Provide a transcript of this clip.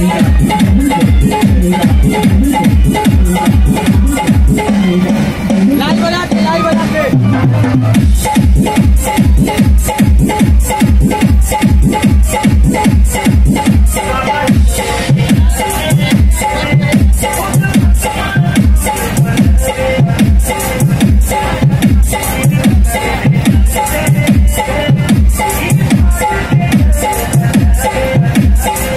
Yeah.